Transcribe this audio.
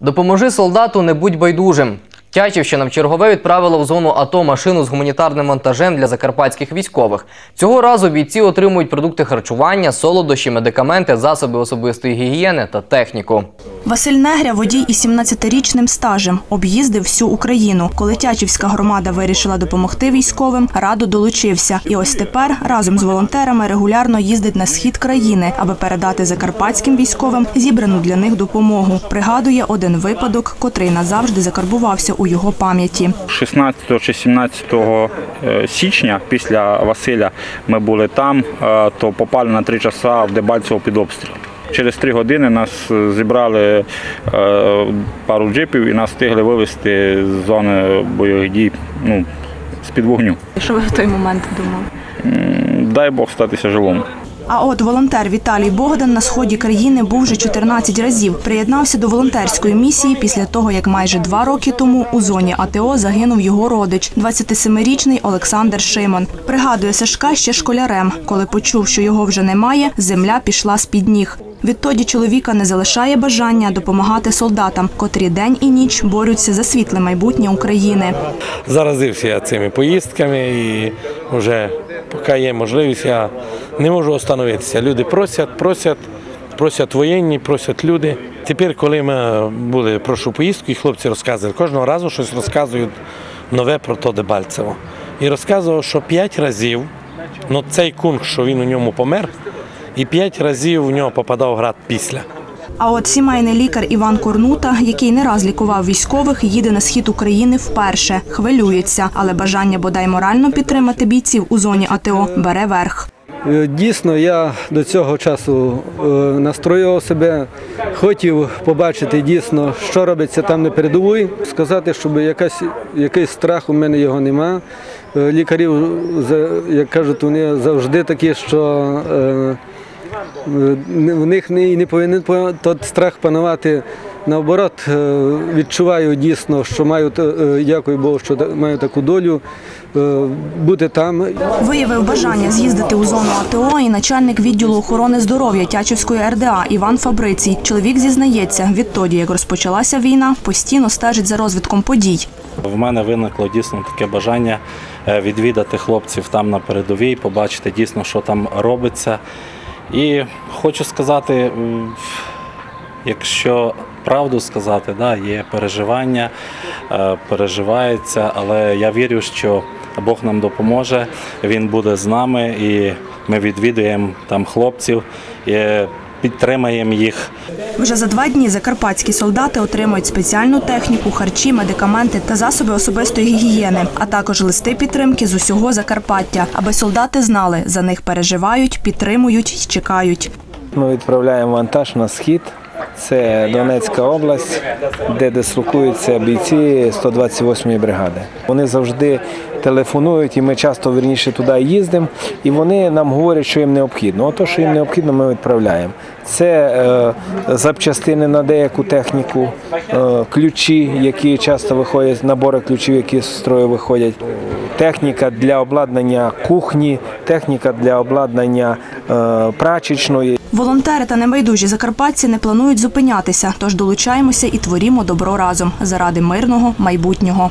Допоможи солдату, не будь байдужим. Тячівщина в чергове відправила в зону АТО машину з гуманітарним монтажем для закарпатських військових. Цього разу бійці отримують продукти харчування, солодощі, медикаменти, засоби особистої гігієни та техніку. Василь Негря, водій із 17-річним стажем, об'їздив всю Україну. Коли Тячівська громада вирішила допомогти військовим, радо долучився. І ось тепер разом з волонтерами регулярно їздить на схід країни, аби передати закарпатським військовим зібрану для них допомогу. Пригадує один випадок, котрий назавжди закарбувався у його пам'яті. 16 чи 17 е, січня після Василя ми були там, е, то попали на три часа в Дебальцево під обстріл. Через три години нас е, зібрали пару джипів і нас встигли вивезти з зони бойових дій ну, з-під вогню. Що ви в той момент думали? Дай Бог статися живому. А от волонтер Віталій Богдан на сході країни був вже 14 разів. Приєднався до волонтерської місії після того, як майже два роки тому у зоні АТО загинув його родич, 27-річний Олександр Шимон. Пригадує Сашка ще школярем. Коли почув, що його вже немає, земля пішла з під ніг. Відтоді чоловіка не залишає бажання допомагати солдатам, котрі день і ніч борються за світле майбутнє України. заразився я цими поїздками і вже поки є можливість, я не можу остановитися. Люди просять, просять, просять воєнні, просять люди. Тепер, коли ми були прошу поїздку, і хлопці розказували, кожного разу щось розказують нове про то Дебальцево. І розказував, що п'ять разів, ну цей кунг, що він у ньому помер, і п'ять разів в нього попадав град після. А от сімейний лікар Іван Корнута, який не раз лікував військових, їде на схід України вперше. Хвилюється, але бажання бодай морально підтримати бійців у зоні АТО бере верх. Е, Дійсно, я до цього часу е, настроював себе, хотів побачити дійсно, що робиться там на передовій. Сказати, щоб якась, якийсь страх у мене його нема. Е, Лікарів, як кажуть, вони завжди такі, що в них не, не повинен по- тот страх панувати. Наоборот, е, відчуваю дійсно, що маю, е, дякую Богу, що маю таку долю е, бути там. Виявив бажання з'їздити у зону АТО і начальник відділу охорони здоров'я Тячівської РДА Іван Фабрицій. Чоловік зізнається, відтоді, як розпочалася війна, постійно стежить за розвитком подій. В мене виникло дійсно таке бажання е, відвідати хлопців там на передовій, побачити дійсно, що там робиться. І хочу сказати, якщо правду сказати, да, є переживання, е, переживається, але я вірю, що Бог нам допоможе, Він буде з нами і ми відвідуємо там хлопців. І підтримаємо їх. Вже за два дні закарпатські солдати отримують спеціальну техніку, харчі, медикаменти та засоби особистої гігієни, а також листи підтримки з усього Закарпаття, аби солдати знали, за них переживають, підтримують й чекають. Ми відправляємо вантаж на схід. Це Донецька область, де дислокуються бійці 128-ї бригади. Вони завжди телефонують, і ми часто вірніше туди їздимо, і вони нам говорять, що їм необхідно. Ото, що їм необхідно, ми відправляємо. Це е, запчастини на деяку техніку, е, ключі, які часто виходять, набори ключів, які з строю виходять, техніка для обладнання кухні, техніка для обладнання е, прачечної. Волонтери та небайдужі закарпатці не планують зупинятися, тож долучаємося і творімо добро разом заради мирного майбутнього.